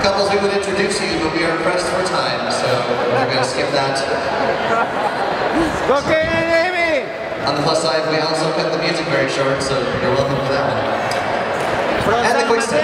Couples we would introduce you, but we are pressed for time, so we're going to skip that. Okay, Amy! On the plus side, we also cut the music very short, so you're welcome for that one. And the quick step.